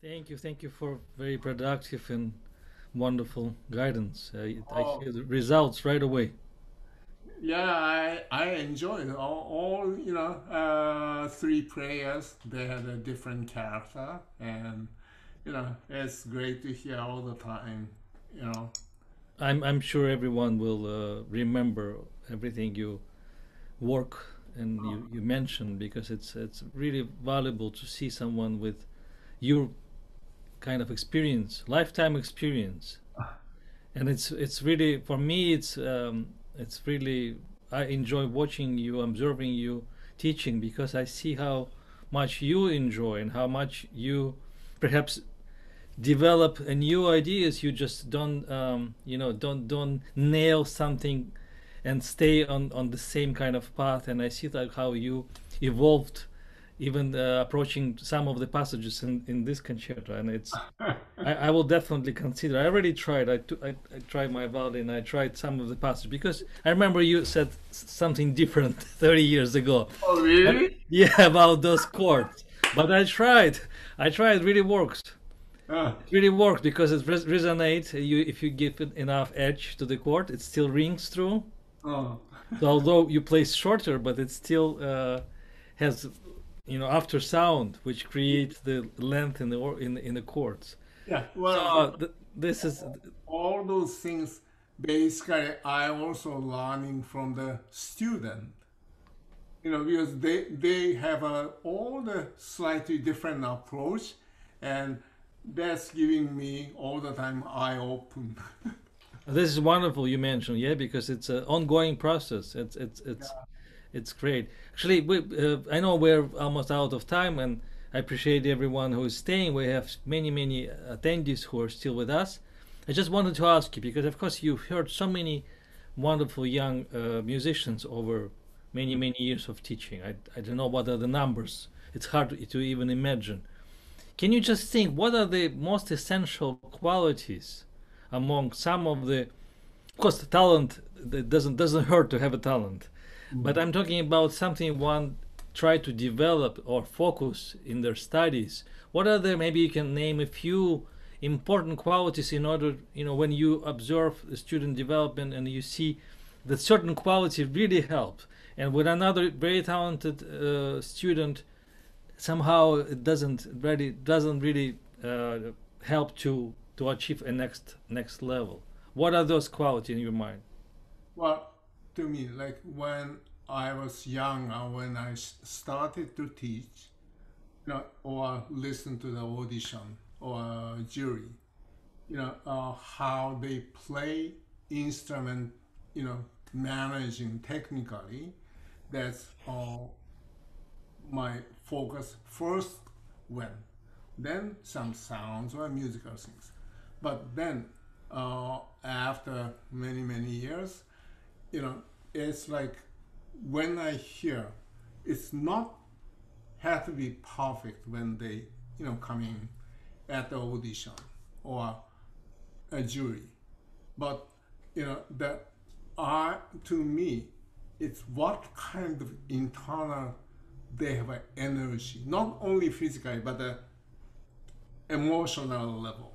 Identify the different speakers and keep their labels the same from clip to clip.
Speaker 1: Thank you, thank you for very productive and wonderful guidance. I
Speaker 2: Oh,
Speaker 1: hear the results right away.
Speaker 2: yeah, I I enjoyed all, all you know uh, three players. They had a different character, and you know it's great to hear all the time. You know,
Speaker 1: I'm I'm sure everyone will uh, remember everything you work and you, you mentioned because it's it's really valuable to see someone with your kind of experience, lifetime experience, and it's it's really for me it's um, it's really I enjoy watching you, observing you, teaching because I see how much you enjoy and how much you perhaps develop a new ideas. You just don't um, you know don't don't nail something and stay on on the same kind of path. And i see like how you evolved even uh, approaching some of the passages in in this concerto and it's I, I will definitely consider. I already tried. I, I, I tried my violin. I tried some of the passages because I remember you said something different 30 years ago.
Speaker 2: Oh, really?
Speaker 1: yeah, about those chords. But I tried. I tried. It really works.
Speaker 2: Uh,
Speaker 1: It really works because it res- resonates. You, if you give it enough edge to the chord, it still rings through.
Speaker 2: oh.
Speaker 1: So although you play shorter, but it still uh, has, you know, after sound, which creates the length in the or- in in the chords.
Speaker 2: Yeah.
Speaker 1: So
Speaker 2: Well,
Speaker 1: uh, th- this is
Speaker 2: all those things basically I also learning from the student. You know, because they they have a all the slightly different approach, and that's giving me all the time eye open.
Speaker 1: this is wonderful you mentioned, yeah, because it's an ongoing process. It's it's it's it's great. Actually, we, uh, I know we're almost out of time, and I appreciate everyone who is staying. We have many many attendees who are still with us. I just wanted to ask you because, of course, you've heard so many wonderful young uh, musicians over many many years of teaching. I I don't know what are the numbers. It's hard to, even imagine. Can you just think what are the most essential qualities among some of the of course the talent doesn't doesn't hurt to have a talent but i'm talking about something one try to develop or focus in their studies. What are the maybe you can name a few important qualities in order you know when you observe the student development and you see that certain quality really helps and with another very talented uh, student somehow it doesn't really doesn't really uh, help to to achieve a next next level. What are those qualities in your mind?
Speaker 2: Well, to me, like when I was young, or I started to teach, you know, or listen to the audition or jury, you know, uh, how they play instrument, you know, managing technically, that's all my focus first when. Then some sounds or musical things. But then uh, after many many years you know it's like when i hear it's not have to be perfect when they you know come in at the audition or a jury. But you know that are to me it's what kind of internal they have an energy not only physically but the emotional level.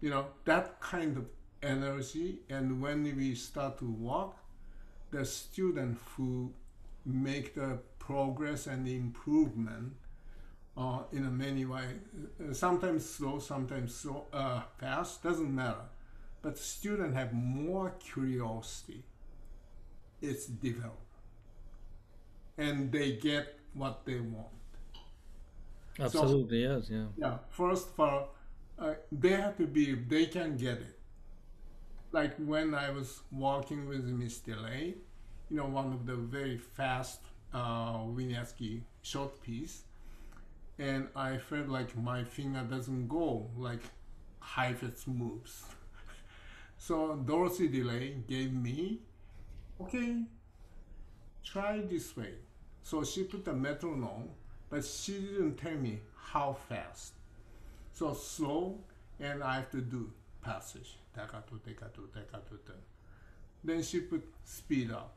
Speaker 2: You know that kind of energy and when we start to walk the student who make the progress and improvement uh, in a many ways uh, sometimes slow sometimes slow, uh, fast doesn't matter. But students have more curiosity. It's developed. And they get what they want. So
Speaker 1: absolutely yes yeah.
Speaker 2: Yeah first of all uh, they have to be they can get it like when i was walking with miss DeLay you know one of the very fast uh, Wieniawski short piece and i felt like my finger doesn't go like Heifetz moves. So Dorothy DeLay gave me okay try this way. So she put a metronome but she didn't tell me how fast. So slow and i have to do passage Then she put speed up.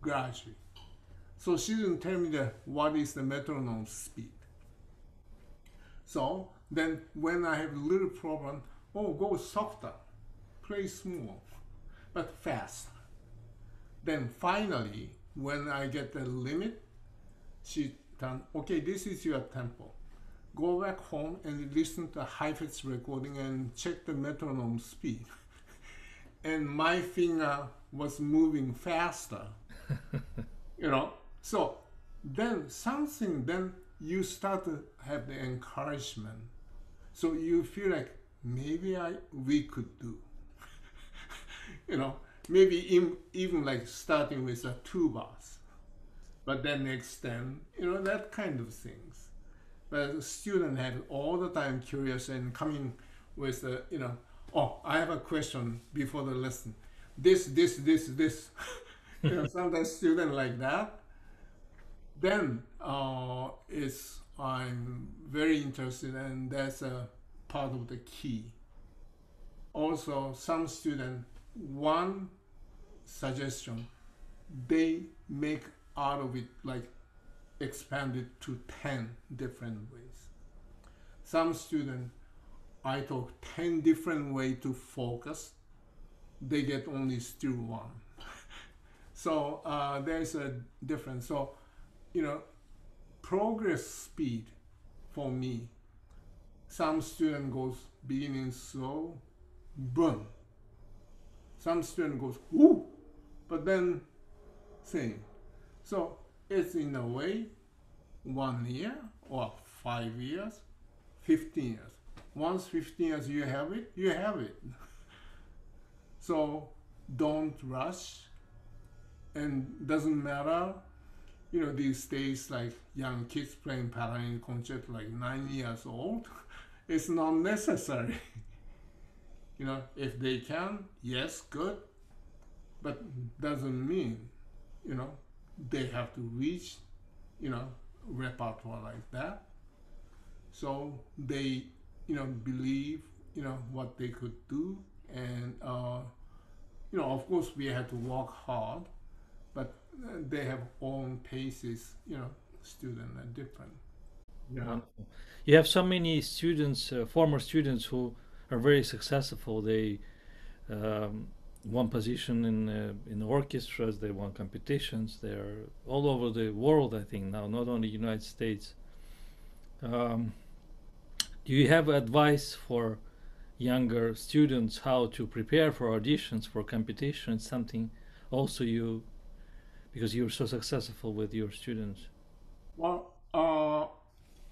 Speaker 2: Gradually. So she didn't tell me the what is the metronome speed. So then when I have a little problem, oh, go softer, play small, but fast. Then finally, when I get the limit, she done, okay, this is your tempo. Go back home and listen to Heifetz recording and check the metronome speed. and my finger was moving faster. you know, so then something, then you start to have the encouragement. So you feel like maybe I we could do. you know, maybe even, even like starting with a two bars, but then extend, you know, that kind of things. But the student had all the time curious and coming with the, you know, oh, I have a question before the lesson. This, this, this, this. you know, sometimes student like that. Then uh, it's I'm very interested, and that's a part of the key. Also, some student one suggestion they make out of it like expanded to 10 different ways. Some student i talk 10 different way to focus. They get only still one. So uh, there's a difference. So you know progress speed for me some student goes beginning slow boom. Some student goes whoo but then same. So it's in a way one year or five years 15 years. Once 15 years you have it you have it. So don't rush. And doesn't matter you know these days like young kids playing Paganini concert like nine years old it's not necessary. You know if they can yes good. But doesn't mean you know they have to reach you know repertoire like that. So they you know believe you know what they could do. And uh, you know of course we had to work hard but uh, they have own paces you know student are different.
Speaker 1: Yeah. You have so many students uh, former students who are very successful. They um, won position in uh, in orchestras they won competitions they're all over the world i think now not only united states. Um, do you have advice for younger students how to prepare for auditions for competitions something also you because you're so successful with your students?
Speaker 2: Well uh,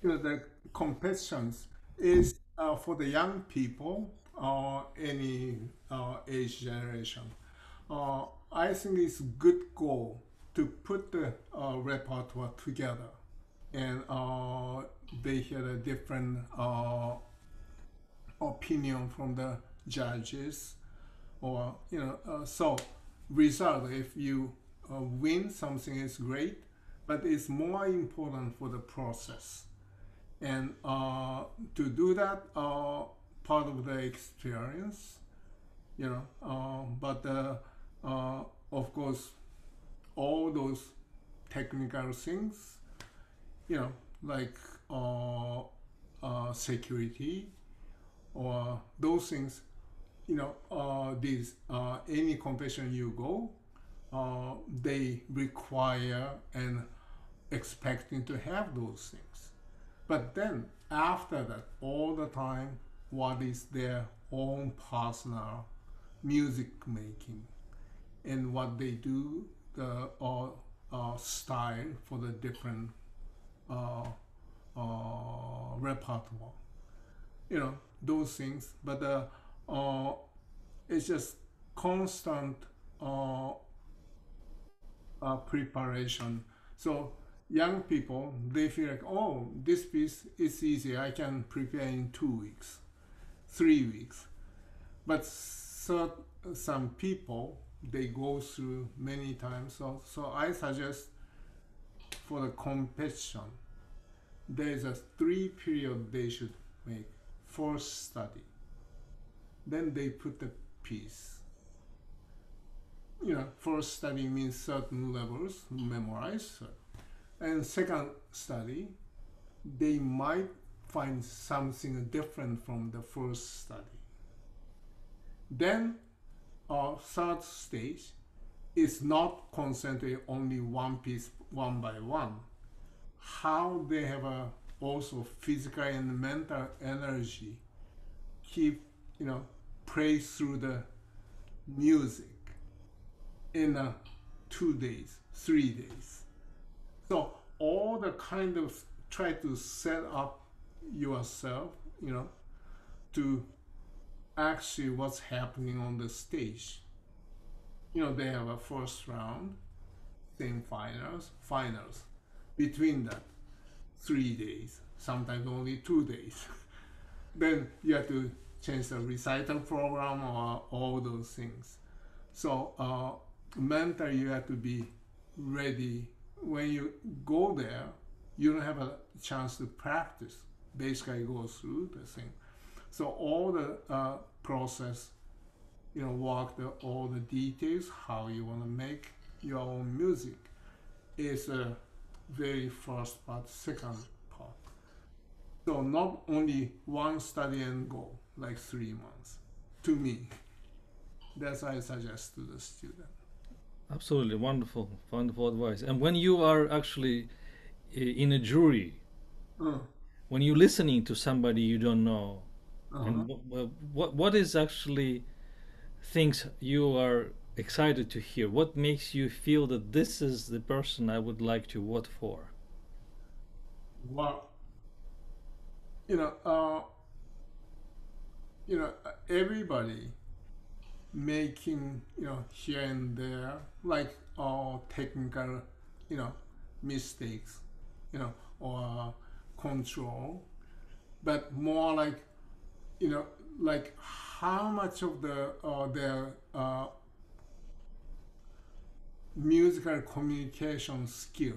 Speaker 2: the competitions is uh, for the young people or any uh, age generation. Uh, i think it's a good goal to put the uh, repertoire together and uh, they had a different uh, opinion from the judges or you know uh, so result if you uh, win something is great but it's more important for the process. And uh, to do that uh, part of the experience you know uh, but uh, of course all those technical things you know like uh, uh, security or those things you know these any competition you go uh, they require and expecting to have those things. But then after that all the time what is their own personal music making and what they do the uh, style for the different uh, uh, repertoire. You know those things, but uh, uh, it's just constant uh, uh, preparation. So young people they feel like oh this piece is easy i can prepare in two weeks three weeks. But so, some people they go through many times. So so i suggest for the competition there is a three period they should make. First study. Then they put the piece. You know first study means certain levels memorize. And second study they might find something different from the first study. Then our third stage is not concentrate only one piece one by one. How they have a also physical and mental energy keep you know play through the music in uh, two days, three days. So all the kind of try to set up yourself, you know, to actually what's happening on the stage. You know, they have a first round, then finals, finals. Between that, three days, sometimes only two days. then you have to change the recital program or all those things. So uh, mentally, you have to be ready. When you go there, you don't have a chance to practice. Basically, go through the thing. So all the uh, process, you know, walk the, all the details, how you want to make your own music, is a very first part, second part. So not only one study and go, like three months, to me. That's what I suggest to the student.
Speaker 1: Absolutely wonderful, wonderful advice. And when you are actually in a jury,
Speaker 2: Uh,
Speaker 1: when you're listening to somebody you don't know,
Speaker 2: uh-huh.
Speaker 1: and what, what what is actually things you are excited to hear? What makes you feel that this is the person I would like to vote for?
Speaker 2: Well, you know, uh, you know, everybody making, you know, here and there, like all technical, you know, mistakes, you know, or control, but more like, you know, like how much of the uh, their uh, musical communication skill,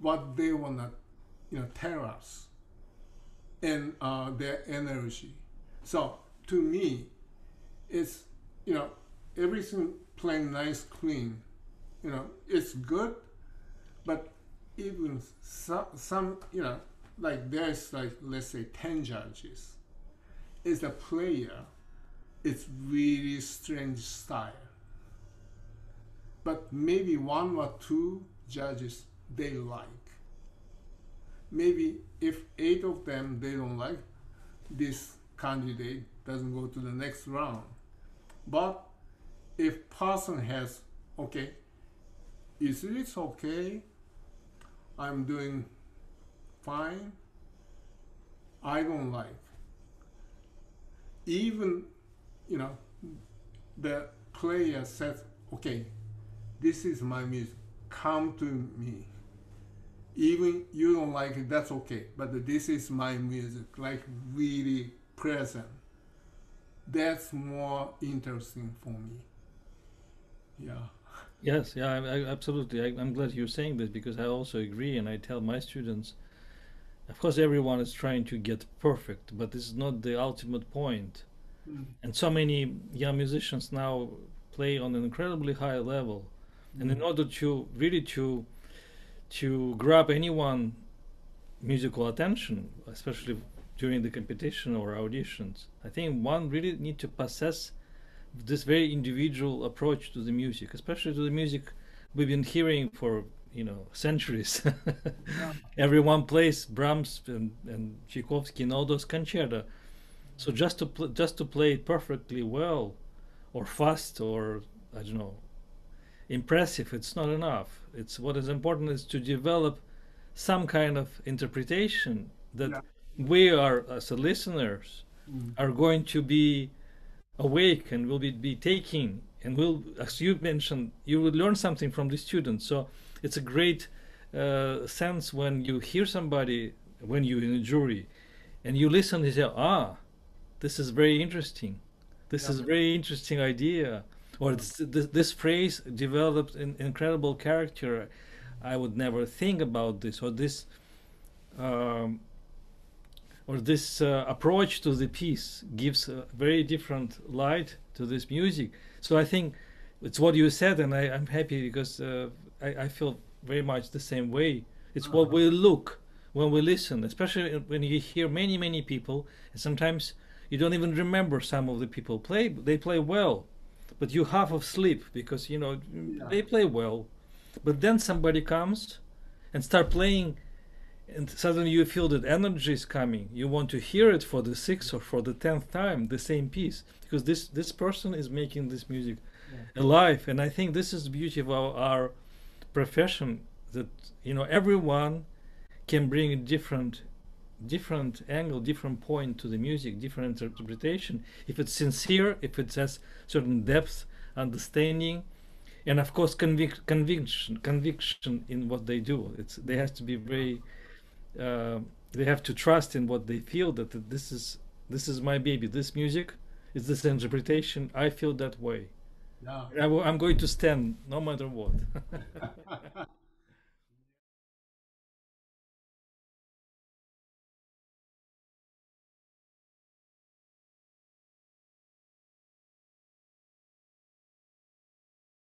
Speaker 2: what they wanna, you know, tell us, and uh, their energy. So to me, it's you know everything playing nice, clean. You know, it's good, but even some, some you know, like there's like let's say ten judges. Is a player, it's really strange style. But maybe one or two judges they like. Maybe if eight of them they don't like, this candidate doesn't go to the next round. But if person has okay, is it okay? I'm doing fine. I don't like. Even you know the player says, okay, this is my music. Come to me. Even you don't like it, that's okay. But this is my music, like really present. That's more interesting for me. Yeah.
Speaker 1: Yes, yeah, I, I, absolutely. I, I'm glad you're saying this because I also agree, and I tell my students. Of course, everyone is trying to get perfect, but this is not the ultimate point.
Speaker 2: Mm.
Speaker 1: And so many young musicians now play on an incredibly high level, and in order to really to to grab anyone musical attention, especially during the competition or auditions, I think one really need to possess this very individual approach to the music, especially to the music we've been hearing for you know centuries.
Speaker 2: Yeah.
Speaker 1: Everyone plays Brahms and, and Tchaikovsky and all those concerta. So just to pl- just to play it perfectly well, or fast, or I don't know, impressive, it's not enough. It's what is important is to develop some kind of interpretation that
Speaker 2: Yeah.
Speaker 1: we are as listeners
Speaker 2: Mm.
Speaker 1: are going to be awake and will be, be taking and will as you mentioned you will learn something from the students. So it's a great uh, sense when you hear somebody when you're in a jury and you listen and say ah this is very interesting. This is
Speaker 2: Yeah.
Speaker 1: very interesting idea. Or this, this, this phrase developed an incredible character. I would never think about this or this um, or this uh, approach to the piece gives a very different light to this music. So I think it's what you said, and I, I'm happy because uh, I, I feel very much the same way. It's what we look when we listen, especially when you hear many, many people, and sometimes you don't even remember some of the people play. They play well, but you half of sleep because you know
Speaker 2: Yeah.
Speaker 1: they play well. But then somebody comes and start playing, and suddenly you feel that energy is coming. You want to hear it for the sixth or for the tenth time, the same piece, because this this person is making this music alive. And I think this is the beauty of our, our profession that you know everyone can bring a different different angle different point to the music different interpretation if it's sincere if it has certain depth understanding and of course convic- conviction conviction in what they do it's they have to be very uh, they have to trust in what they feel that this is this is my baby. This music is this interpretation. I feel that way.
Speaker 2: Yeah.
Speaker 1: I, am going to stand no matter what